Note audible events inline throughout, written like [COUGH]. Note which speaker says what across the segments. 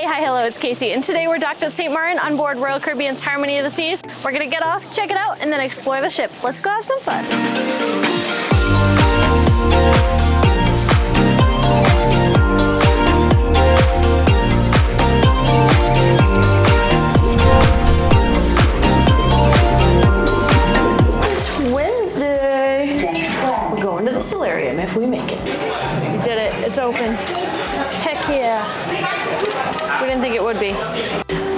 Speaker 1: Hey, hi, hello, it's Caysie, and today we're docked at St. Maarten on board Royal Caribbean's Harmony of the Seas. We're gonna get off, check it out, and then explore the ship. Let's go have some fun.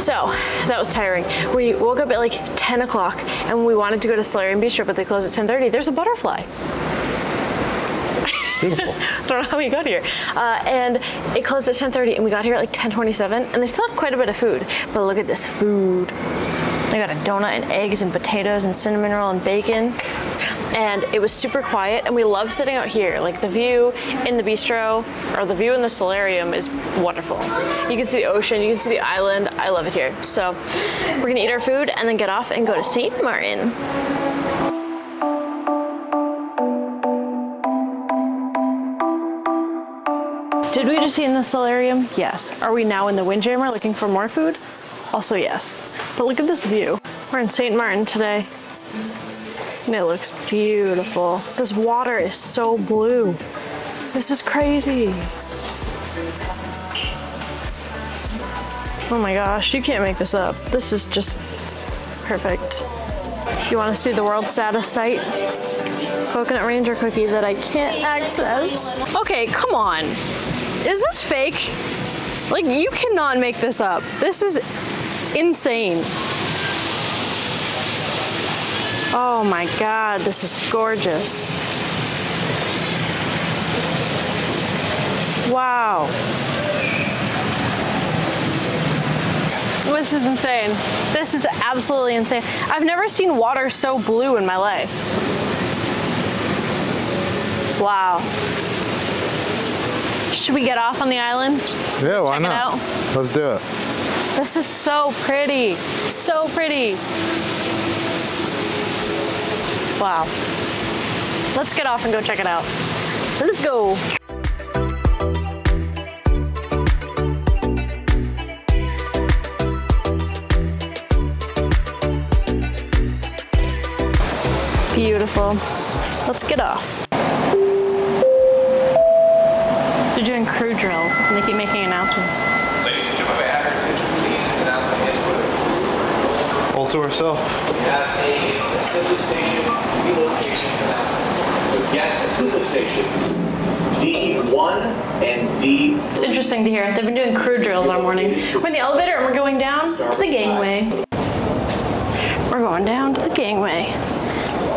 Speaker 1: So that was tiring. We woke up at like 10 o'clock and we wanted to go to Solarium Bistro, but they closed at 10:30. There's a butterfly.
Speaker 2: Beautiful.
Speaker 1: I [LAUGHS] don't know how we got here. Uh, and it closed at 10:30, and we got here at like 10:27, and they still had quite a bit of food. But look at this food. They got a donut and eggs and potatoes and cinnamon roll and bacon. And it was super quiet, and we love sitting out here. Like the view in the bistro or the view in the solarium is wonderful. You can see the ocean, you can see the island. I love it here. So we're gonna eat our food and then get off and go to St. Maarten. Did we just eat in the solarium? Yes. Are we now in the Windjammer looking for more food? Also yes. But look at this view. We're in St. Maarten today. And it looks beautiful. This water is so blue. This is crazy. Oh my gosh, you can't make this up. This is just perfect. You want to see the world's saddest sight? Coconut Ranger cookie that I can't access. Okay, come on. Is this fake? Like, you cannot make this up. This is insane. Oh my god, this is gorgeous. Wow. This is insane. This is absolutely insane. I've never seen water so blue in my life. Wow. Should we get off on the island?
Speaker 2: Yeah, why
Speaker 1: Check
Speaker 2: not? Let's do it.
Speaker 1: This is so pretty. So pretty. Wow. Let's get off and go check it out. Let's go. Beautiful. Let's get off. They're doing crew drills and they keep making announcements.
Speaker 3: Ladies and gentlemen, may I have your attention, please? This announcement is for the crew.
Speaker 2: All to herself.
Speaker 3: We have a assembly station relocation announcement. So yes, assembly stations D1 and D3.
Speaker 1: It's interesting to hear. They've been doing crew drills all morning. We're in the elevator and we're going down the gangway. We're going down to the gangway.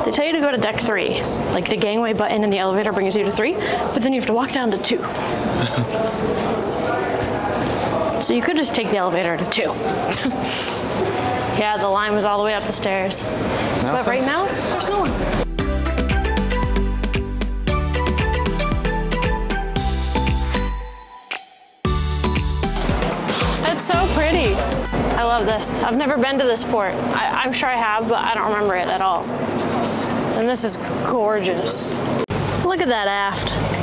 Speaker 1: They tell you to go to deck three. Like the gangway button in the elevator brings you to three, but then you have to walk down to two. [LAUGHS] so you could just take the elevator to two. [LAUGHS] yeah, the line was all the way up the stairs. but right now, there's no one. It's so pretty. I love this. I've never been to this port. I, I'm sure I have, but I don't remember it at all. And this is gorgeous. Look at that aft.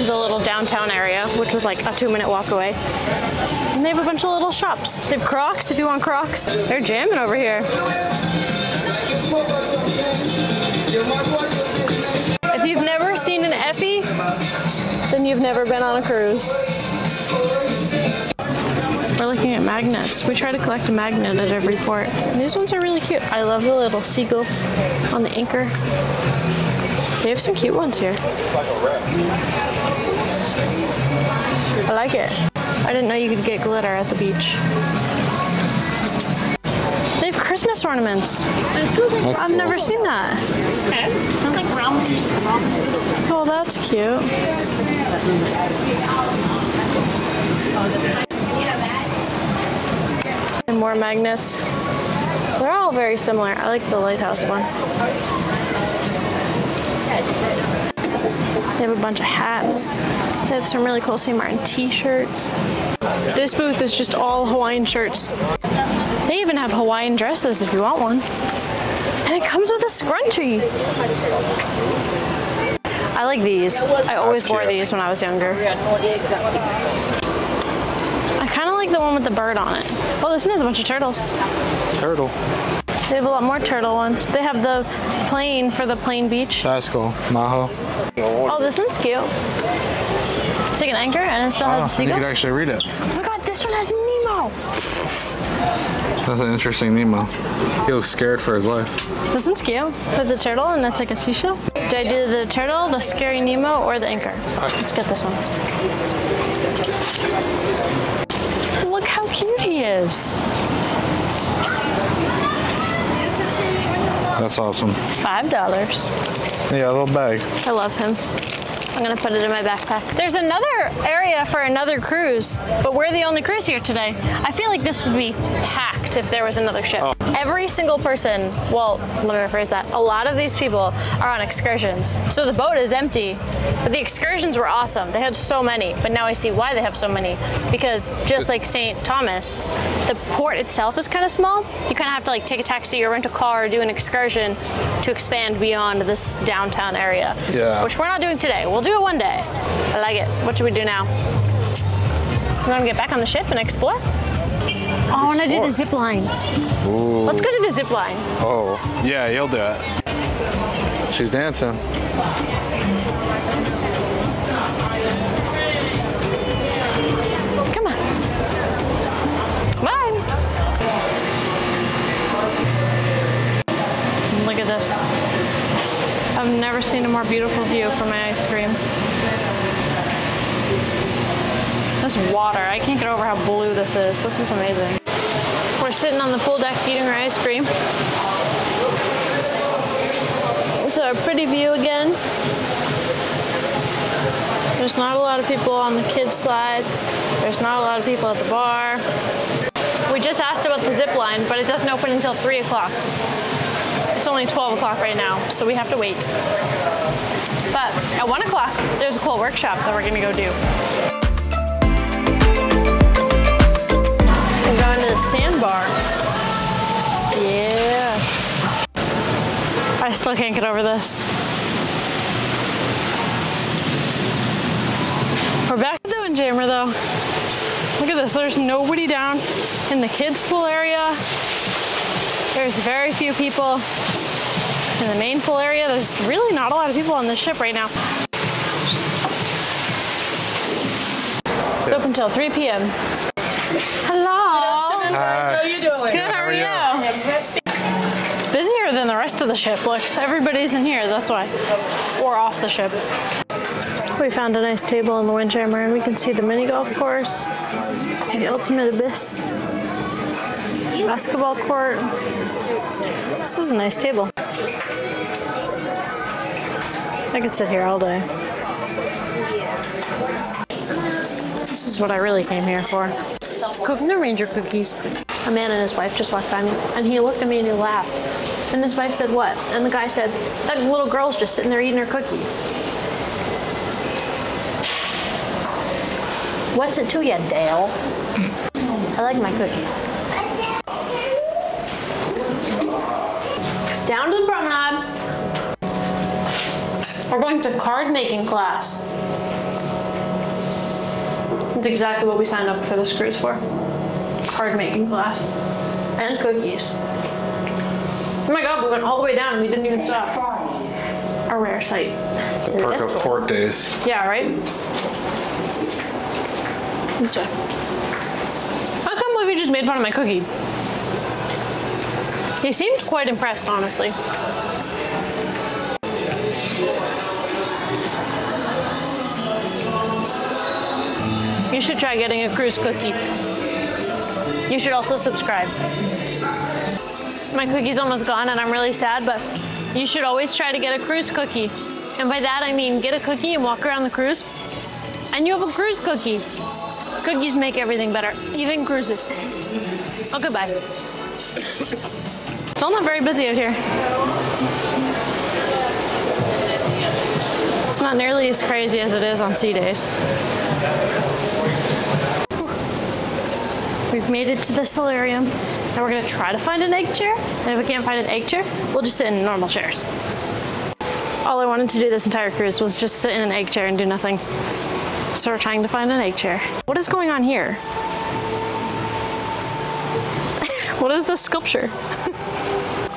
Speaker 1: It the little downtown area, which was like a two minute walk away. And they have a bunch of little shops. They have Crocs if you want Crocs. They're jamming over here. If you've never seen an Effie, then you've never been on a cruise. We're looking at magnets. We try to collect a magnet at every port. And these ones are really cute. I love the little seagull on the anchor. They have some cute ones here. I like it. I didn't know you could get glitter at the beach. They have Christmas ornaments.
Speaker 2: That's
Speaker 1: I've
Speaker 2: cool.
Speaker 1: never seen that.
Speaker 4: Okay, Sounds like round.
Speaker 1: Oh, that's cute. And more magnets. They're all very similar. I like the lighthouse one. They have a bunch of hats. They have some really cool St. Maarten t-shirts. This booth is just all Hawaiian shirts. They even have Hawaiian dresses if you want one. And it comes with a scrunchie. I like these. I always
Speaker 2: That's
Speaker 1: wore
Speaker 2: cute.
Speaker 1: these when I was younger. I kind of like the one with the bird on it. Oh, this one has a bunch of turtles.
Speaker 2: Turtle.
Speaker 1: They have a lot more turtle ones. They have the plane for the plane beach.
Speaker 2: That's cool. Maho.
Speaker 1: Oh, this one's cute. It's like an anchor and it still
Speaker 2: Oh,
Speaker 1: has a seagull?
Speaker 2: you could actually read it.
Speaker 1: Oh my god, this one has Nemo.
Speaker 2: That's an interesting Nemo. He looks scared for his life.
Speaker 1: This one's cute with the turtle and that's like a seashell. Do I do the turtle, the scary Nemo, or the anchor? Let's get this one. Look how cute he is.
Speaker 2: That's awesome.
Speaker 1: Five dollars.
Speaker 2: Yeah, a little bag.
Speaker 1: I love him. I'm gonna put it in my backpack. There's another area for another cruise, but we're the only cruise here today. I feel like this would be packed if there was another ship. Oh. Every single person, well, let me rephrase that. A lot of these people are on excursions. So the boat is empty, but the excursions were awesome. They had so many, but now I see why they have so many. Because just like St. Thomas, the port itself is kind of small. You kind of have to like take a taxi or rent a car or do an excursion to expand beyond this downtown area.
Speaker 2: Yeah.
Speaker 1: Which we're not doing today. We'll do it one day. I like it. What should we do now? We want to get back on the ship and explore? Oh, I want to do the zip line.
Speaker 2: Ooh.
Speaker 1: Let's go to the zip line.
Speaker 2: Oh, yeah, you'll do it. She's dancing.
Speaker 1: Come on. Bye. Look at this. I've never seen a more beautiful view from my ice cream. This water, I can't get over how blue this is. This is amazing. We're sitting on the pool deck eating our ice cream. So a pretty view again. There's not a lot of people on the kids slide. There's not a lot of people at the bar. We just asked about the zip line, but it doesn't open until 3 o'clock. It's only 12 o'clock right now, so we have to wait. But at 1 o'clock, there's a cool workshop that we're gonna go do. To the sandbar. Yeah. I still can't get over this. We're back at the Windjammer though. Look at this, there's nobody down in the kids' pool area. There's very few people in the main pool area. There's really not a lot of people on this ship right now. It's open till 3 p.m. Hello.
Speaker 2: Hi.
Speaker 4: How you doing?
Speaker 1: Good, how are
Speaker 2: are
Speaker 1: you? It's busier than the rest of the ship looks. Everybody's in here, that's why. Or off the ship. We found a nice table in the Windjammer and we can see the mini golf course, the ultimate abyss, basketball court. This is a nice table. I could sit here all day. This is what I really came here for. Cooking the ranger cookies. A man and his wife just walked by me, and he looked at me and he laughed. And his wife said, What? And the guy said, That little girl's just sitting there eating her cookie. What's it to you, Dale? I like my cookie. Down to the promenade. We're going to card making class. That's exactly what we signed up for this cruise for. Hard making class. And cookies. Oh my god, we went all the way down and we didn't even stop. A rare sight.
Speaker 2: The
Speaker 1: Perk
Speaker 2: of
Speaker 1: one.
Speaker 2: port days.
Speaker 1: Yeah, right? This way. I can't believe you just made fun of my cookie. He seemed quite impressed, honestly. You should try getting a cruise cookie. You should also subscribe. My cookie's almost gone and I'm really sad, but you should always try to get a cruise cookie. And by that I mean get a cookie and walk around the cruise, and you have a cruise cookie. Cookies make everything better, even cruises. Oh, goodbye. Still not very busy out here. It's not nearly as crazy as it is on sea days. We've made it to the solarium. And we're gonna try to find an egg chair. And if we can't find an egg chair, we'll just sit in normal chairs. All I wanted to do this entire cruise was just sit in an egg chair and do nothing. So we're trying to find an egg chair. What is going on here? [LAUGHS] what is this sculpture? [LAUGHS]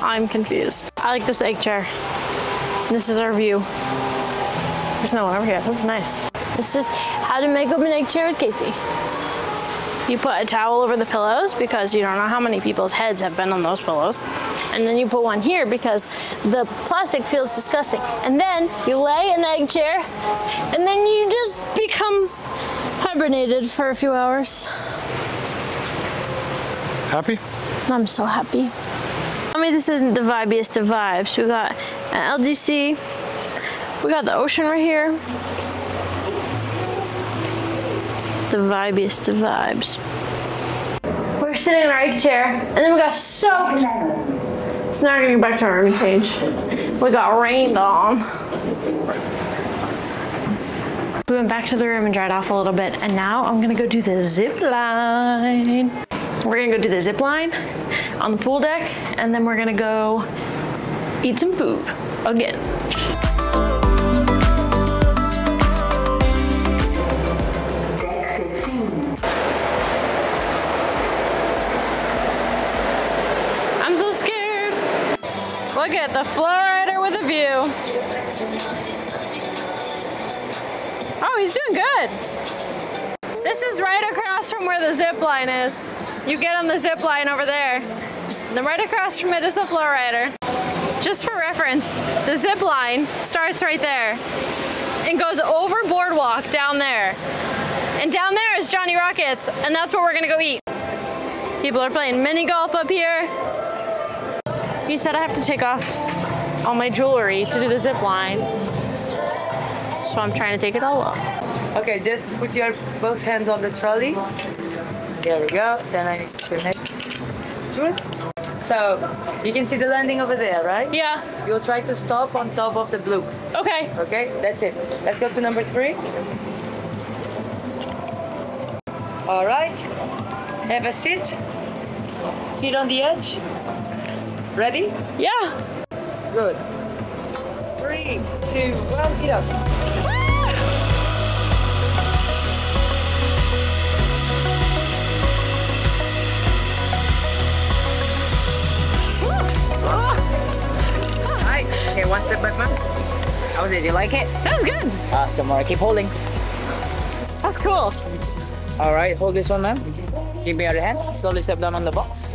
Speaker 1: I'm confused. I like this egg chair. This is our view. There's no one over here. This is nice. This is how to make up an egg chair with Caysie. You put a towel over the pillows because you don't know how many people's heads have been on those pillows. And then you put one here because the plastic feels disgusting. And then you lay an egg chair and then you just become hibernated for a few hours.
Speaker 2: Happy?
Speaker 1: I'm so happy. I mean, this isn't the vibiest of vibes. We got an LDC. We got the ocean right here. The vibiest of vibes. We were sitting in our egg chair, and then we got soaked. So now we're go back to our army cage. We got rained on. We went back to the room and dried off a little bit, and now I'm gonna go do the zip line. We're gonna go do the zip line on the pool deck, and then we're gonna go eat some food again. Look at the flow rider with a view. Oh, he's doing good. This is right across from where the zip line is. You get on the zip line over there. And then right across from it is the flow rider. Just for reference, the zip line starts right there and goes over boardwalk down there. And down there is Johnny Rockets, and that's where we're gonna go eat. People are playing mini golf up here. He said I have to take off all my jewelry to do the zip line. So I'm trying to take it all off.
Speaker 5: Okay, just put your both hands on the trolley. There we go. Then I need to connect. Good. So you can see the landing over there, right?
Speaker 1: Yeah,
Speaker 5: You'll try to stop on top of the blue.
Speaker 1: okay.
Speaker 5: Okay, that's it. Let's go to number three. All right. Have a seat. Feet on the edge. Ready?
Speaker 1: Yeah.
Speaker 5: Good. Three, two, one, get up. Alright, okay, one step back, man. How was it? You like it?
Speaker 1: That was good.
Speaker 5: Awesome, more. Keep holding.
Speaker 1: That's cool.
Speaker 5: Alright, hold this one, ma'am. Give me your hand. Slowly step down on the box.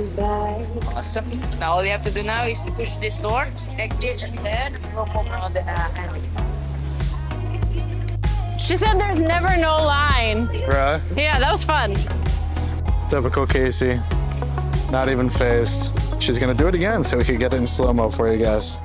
Speaker 5: Awesome. Now all you have to do now is to push this door, exit, and then roll over on the uh, hand.
Speaker 1: She said there's never no line.
Speaker 2: Right.
Speaker 1: Yeah, that was fun.
Speaker 2: Typical Caysie. Not even phased. She's gonna do it again so we could get it in slow mo for you guys.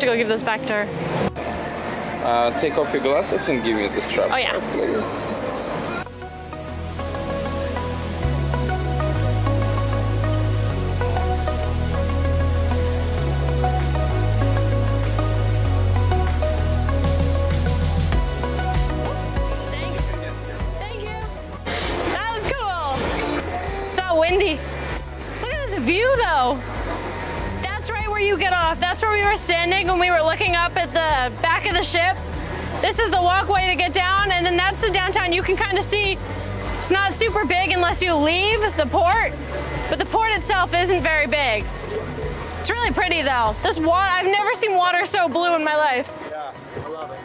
Speaker 1: To go give this back to her.
Speaker 6: Uh, take off your glasses and give me the strap.
Speaker 1: Oh, yeah.
Speaker 6: Please.
Speaker 1: Looking up at the back of the ship. This is the walkway to get down, and then that's the downtown. You can kind of see it's not super big unless you leave the port, but the port itself isn't very big. It's really pretty though. This water, I've never seen water so blue in my life.
Speaker 2: Yeah, I love it.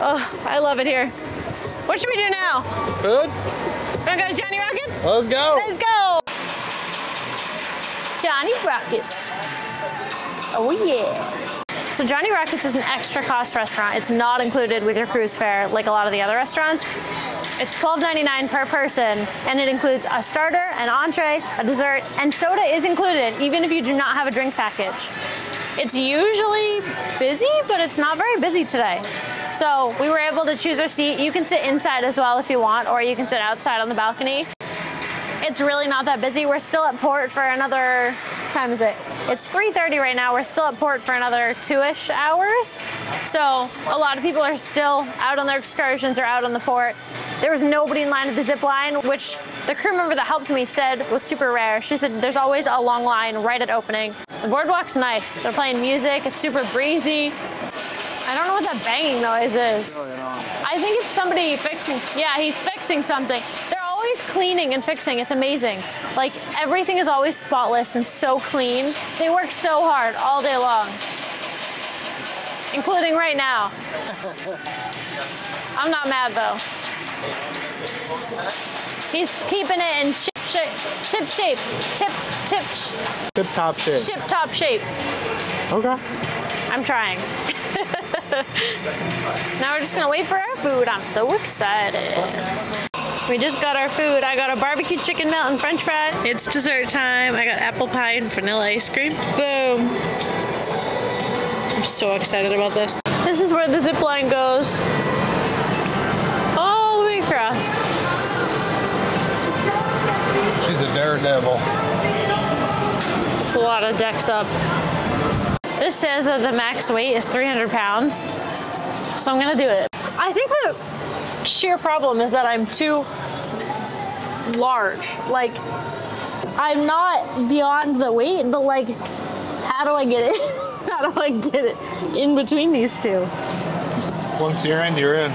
Speaker 1: Oh, I love it here. What should we do now?
Speaker 2: Food?
Speaker 1: Wanna go to Johnny Rockets?
Speaker 2: Let's go.
Speaker 1: Let's go! Johnny Rockets. Oh yeah. So Johnny Rockets is an extra cost restaurant. It's not included with your cruise fare like a lot of the other restaurants. It's $12.99 per person, and it includes a starter, an entree, a dessert, and soda is included, even if you do not have a drink package. It's usually busy, but it's not very busy today. So we were able to choose our seat. You can sit inside as well if you want, or you can sit outside on the balcony. It's really not that busy. We're still at port for another time is it? It's 3:30 right now. We're still at port for another two-ish hours. So a lot of people are still out on their excursions or out on the port. There was nobody in line at the zip line, which the crew member that helped me said was super rare. She said there's always a long line right at opening. The boardwalk's nice. They're playing music. It's super breezy. I don't know what that banging noise is. Oh, I think it's somebody fixing. Yeah, he's fixing something. They're always cleaning and fixing. It's amazing. Like everything is always spotless and so clean. They work so hard all day long, including right now. [LAUGHS] I'm not mad though. He's keeping it in ship shape, ship shape, tip, tip, sh-
Speaker 2: Tip top shape.
Speaker 1: ship top shape.
Speaker 2: Okay.
Speaker 1: I'm trying. [LAUGHS] now we're just gonna wait for our food. I'm so excited. We just got our food. I got a barbecue chicken melt and french fry. It's dessert time. I got apple pie and vanilla ice cream. Boom. I'm so excited about this. This is where the zip line goes. All the way across.
Speaker 2: She's a daredevil.
Speaker 1: It's a lot of decks up. This says that the max weight is 300 pounds, so I'm gonna do it. I think the sheer problem is that I'm too large. Like, I'm not beyond the weight, but like, how do I get it? [LAUGHS] how do I get it in between these two?
Speaker 2: Once you're in, you're in. [LAUGHS]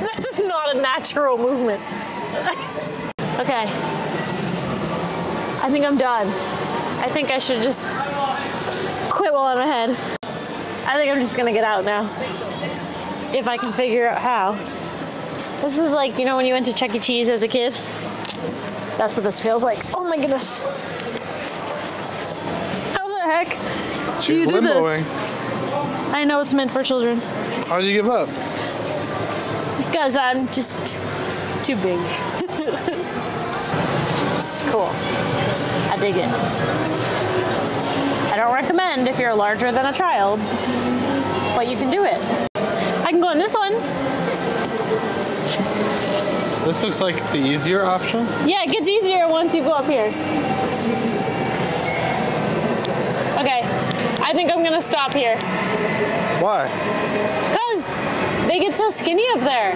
Speaker 1: That's not a natural movement. [LAUGHS] okay. I think I'm done. I think I should just quit while I'm ahead. I think I'm just gonna get out now. If I can figure out how. This is like, you know, when you went to Chuck E. Cheese as a kid? That's what this feels like. Oh my goodness. How the heck do you do
Speaker 2: limboing.
Speaker 1: this? I know it's meant for children.
Speaker 2: How'd you give up?
Speaker 1: Because I'm just too big. [LAUGHS] it's cool. I dig it. I recommend if you're larger than a child, but you can do it. I can go on this one.
Speaker 2: This looks like the easier option.
Speaker 1: Yeah, it gets easier once you go up here. Okay, I think I'm gonna stop here.
Speaker 2: Why?
Speaker 1: Because they get so skinny up there.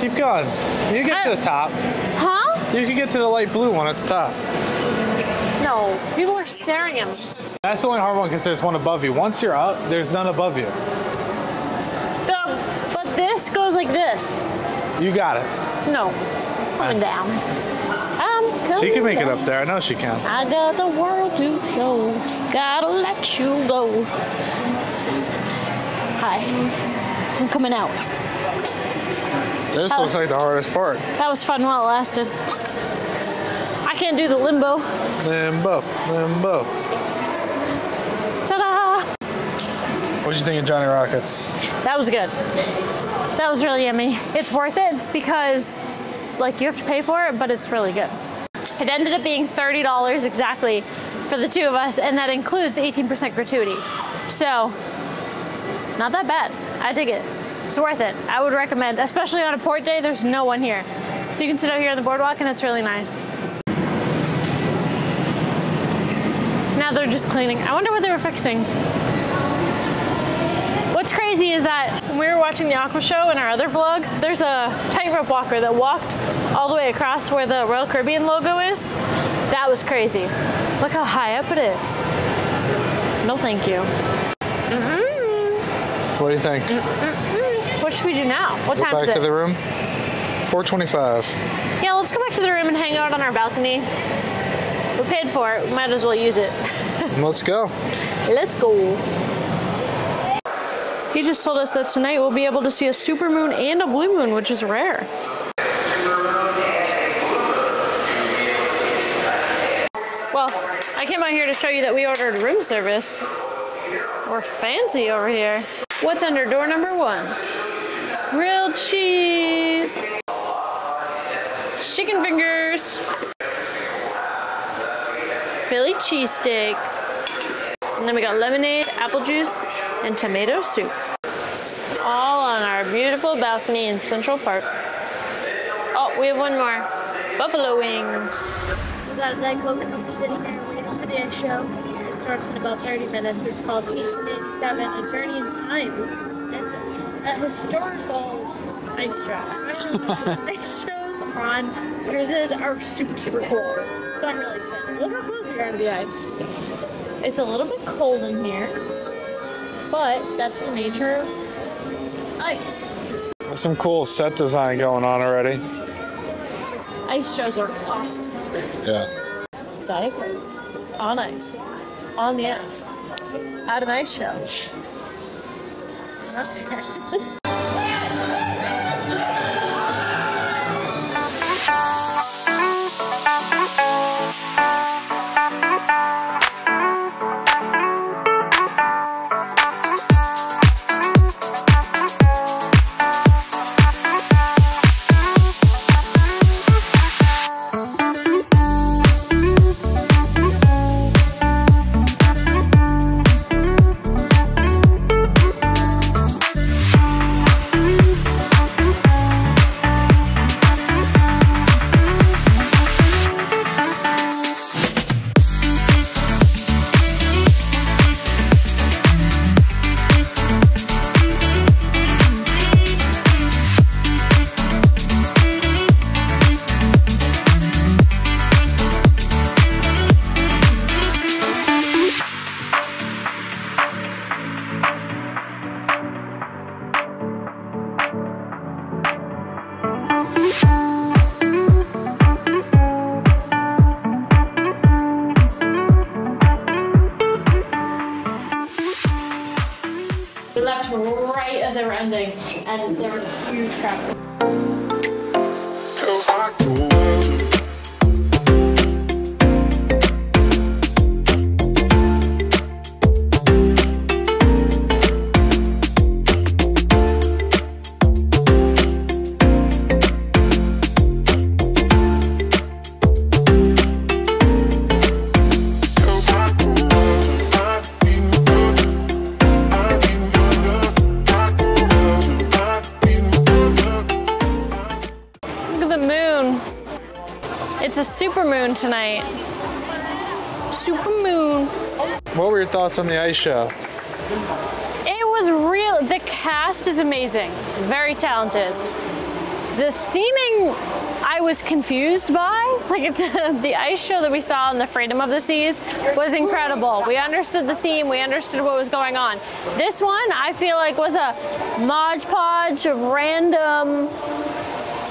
Speaker 2: Keep going. You get to the top.
Speaker 1: Huh?
Speaker 2: You can get to the light blue one at the top.
Speaker 1: No, people are staring at me.
Speaker 2: That's the only hard one because there's one above you. Once you're up, there's none above you.
Speaker 1: The, but this goes like this.
Speaker 2: You got it.
Speaker 1: No, coming ah. down. I'm coming
Speaker 2: She can make it up there. I know she can.
Speaker 1: I got the world to show. Gotta let you go. Hi. I'm coming out.
Speaker 2: This
Speaker 1: Oh.
Speaker 2: looks like the hardest part.
Speaker 1: That was fun while it lasted. I can't do the limbo.
Speaker 2: Limbo, limbo. What'd you think of Johnny Rockets?
Speaker 1: That was good. That was really yummy. It's worth it because, like, you have to pay for it, but it's really good. It ended up being $30 exactly for the two of us, and that includes 18% gratuity. So, not that bad. I dig it. It's worth it. I would recommend, especially on a port day, there's no one here. So you can sit out here on the boardwalk, and it's really nice. Now they're just cleaning. I wonder what they were fixing. What's crazy is that when we were watching the Aqua Show in our other vlog, there's a tightrope walker that walked all the way across where the Royal Caribbean logo is. That was crazy. Look how high up it is. No, thank you. Mm-hmm.
Speaker 2: What do you think?
Speaker 1: What should we do now? What
Speaker 2: Go
Speaker 1: time is it?
Speaker 2: Back to the room. 425.
Speaker 1: yeah, let's go back to the room and hang out on our balcony. We paid for it. We might as well use it. [LAUGHS]
Speaker 2: Let's go.
Speaker 1: Let's go. He just told us that tonight we'll be able to see a super moon and a blue moon, which is rare. Well, I came out here to show you that we ordered room service. We're fancy over here. What's under door number one? Grilled cheese. Chicken fingers. Philly cheesesteak. And then we got lemonade, apple juice, and tomato soup. All on our beautiful balcony in Central Park. Oh, we have one more. Buffalo wings.
Speaker 7: We got a Diet Coke and sitting here waiting for the ice show. It starts in about 30 minutes. It's called 1887, A Journey in Time. It's a historical ice show. [LAUGHS] ice shows on cruises are super, super cool. So I'm really excited. Look how close we are to the ice. It's a little bit cold in here, but that's the nature of ice.
Speaker 2: Some cool set design going on already.
Speaker 7: Ice shows are awesome.
Speaker 2: Yeah.
Speaker 7: Diet on ice, on the ice, at an ice show. [LAUGHS] Okay. [LAUGHS]
Speaker 2: thoughts on the ice show?
Speaker 1: It was real. The cast is amazing. Very talented. The theming, I was confused by. [LAUGHS] Like the, the ice show that we saw in the Freedom of the Seas was incredible. We understood the theme. We understood what was going on. This one, I feel like, was a modge podge of random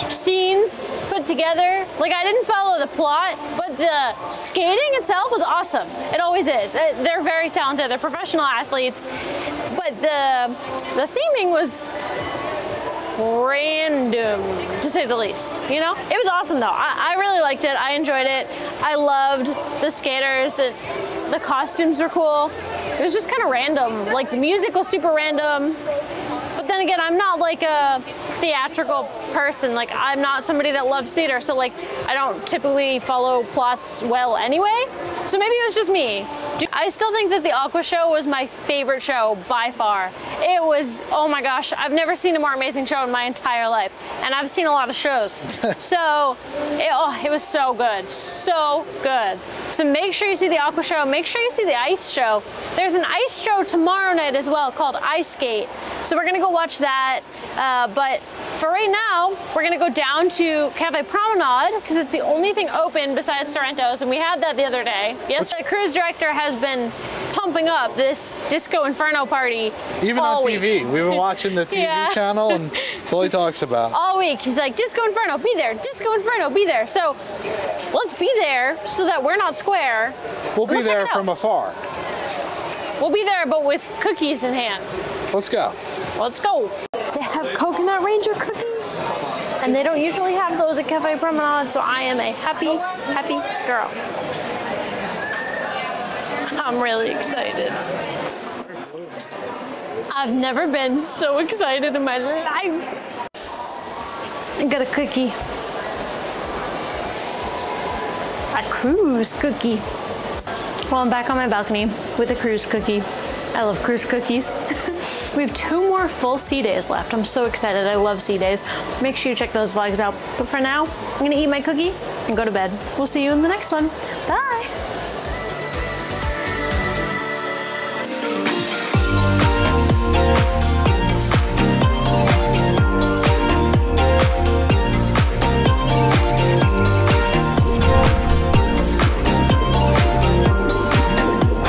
Speaker 1: scenes put together. Like I didn't follow the plot, but the skating itself was awesome. It always is. Uh, They're very talented. They're professional athletes, but the the theming was random to say the least. You know, it was awesome though. I, I really liked it. I enjoyed it. I loved the skaters. It, the costumes were cool. It was just kind of random. Like the music was super random. But then again, I'm not like a theatrical person. Like I'm not somebody that loves theater, so like I don't typically follow plots well anyway. So maybe it was just me. I still think that the Aqua Show was my favorite show by far. It was oh my gosh, I've never seen a more amazing show in my entire life, and I've seen a lot of shows. [LAUGHS] so it, oh, it was so good, so good. So make sure you see the Aqua Show. Make sure you see the Ice Show. There's an ice show tomorrow night as well called Ice Skate. So we're gonna go watch that. Uh, but for right now, we're gonna go down to Cafe Promenade because it's the only thing open besides Sorrento's, and we had that the other day. Yes, the cruise director has been pumping up this Disco Inferno party
Speaker 2: Even on
Speaker 1: week.
Speaker 2: TV. We've been watching the [LAUGHS] TV
Speaker 1: Yeah.
Speaker 2: channel and it's all he talks about.
Speaker 1: all week. He's like, Disco Inferno, be there. Disco Inferno, be there. So let's be there so that we're not square.
Speaker 2: We'll be there from afar.
Speaker 1: We'll be there, but with cookies in hand.
Speaker 2: Let's go.
Speaker 1: Let's go. Have coconut ranger cookies, and they don't usually have those at Cafe Promenade, so I am a happy, happy girl. I'm really excited. I've never been so excited in my life. I got a cookie. A cruise cookie. Well, I'm back on my balcony with a cruise cookie. I love cruise cookies. We have two more full sea days left. I'm so excited. I love sea days. Make sure you check those vlogs out. But for now, I'm gonna eat my cookie and go to bed. We'll see you in the next one. Bye.